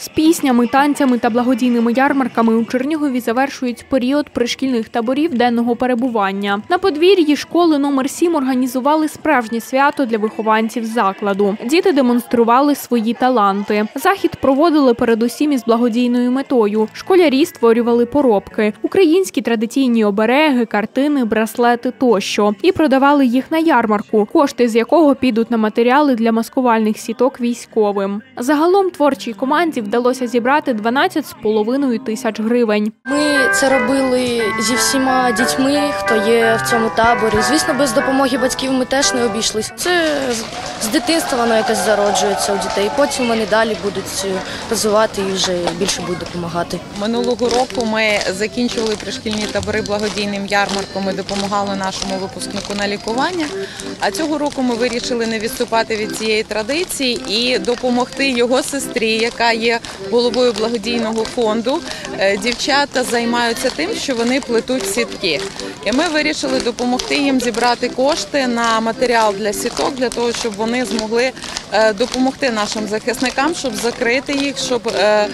З піснями, танцями та благодійними ярмарками у Чернігові завершують період пришкільних таборів денного перебування. На подвір'ї школи номер 7 організували справжнє свято для вихованців закладу. Діти демонстрували свої таланти. Захід проводили передусім із благодійною метою. Школярі створювали поробки, українські традиційні обереги, картини, браслети тощо і продавали їх на ярмарку, кошти з якого підуть на матеріали для маскувальних сіток військовим. Загалом творчій команді вдалося зібрати 12,5 тисяч гривень. Ми це робили зі всіма дітьми, хто є в цьому таборі. Звісно, без допомоги батьків ми теж не обійшлись. Це з- дитинства воно якось зароджується у дітей. Потім вони далі будуть е, розвивати і вже більше будуть допомагати. Минулого року ми закінчували пришкільні табори благодійним ярмарком. Ми допомагали нашому випускнику на лікування. А цього року ми вирішили не відступати від цієї традиції і допомогти його сестрі, яка є головою благодійного фонду. Е, Дівчата займаються тим, що вони плетуть сітки. І ми вирішили допомогти їм зібрати кошти на матеріал для сіток, для того, щоб вони змогли е, допомогти нашим захисникам, щоб закрити їх, щоб е,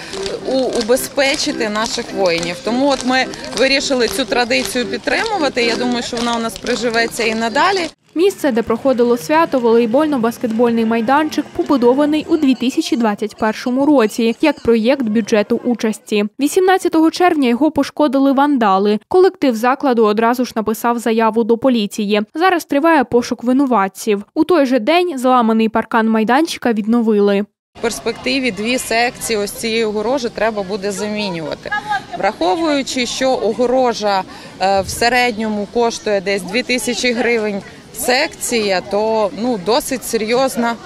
убезпечити наших воїнів. Тому от ми вирішили цю традицію підтримувати. Я думаю, що вона у нас приживеться і надалі. Місце, де проходило свято, волейбольно-баскетбольний майданчик, побудований у 2021 році як проєкт бюджету участі. 18 червня його пошкодили вандали. Колектив закладу одразу ж написав заяву до поліції. Зараз триває пошук винуватців. У той же день зламаний паркан майданчика відновили. В перспективі дві секції ось цієї огорожі треба буде замінювати, враховуючи, що огорожа е, в середньому коштує десь 2000 гривень секція, то ну досить серйозна.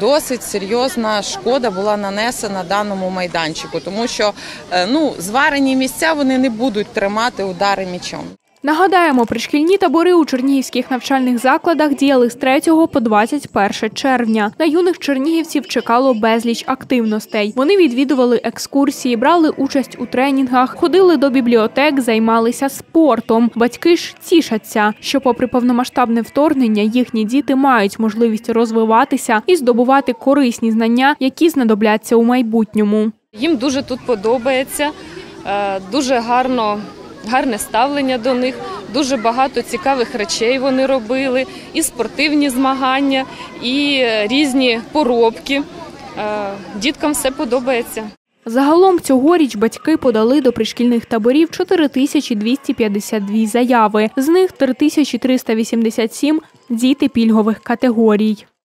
Досить серйозна шкода була нанесена даному майданчику, тому що е, ну зварені місця вони не будуть тримати удари мічом. Нагадаємо, пришкільні табори у чернігівських навчальних закладах діяли з 3 по 21 червня. На юних чернігівців чекало безліч активностей. Вони відвідували екскурсії, брали участь у тренінгах, ходили до бібліотек, займалися спортом. Батьки ж тішаться, що, попри повномасштабне вторгнення, їхні діти мають можливість розвиватися і здобувати корисні знання, які знадобляться у майбутньому. Їм дуже тут подобається, е, дуже гарно, гарне ставлення до них, дуже багато цікавих речей вони робили, і спортивні змагання, і е, різні поробки. Е, Діткам все подобається. Загалом цьогоріч батьки подали до пришкільних таборів 4252 заяви. З них 3387 – діти пільгових категорій.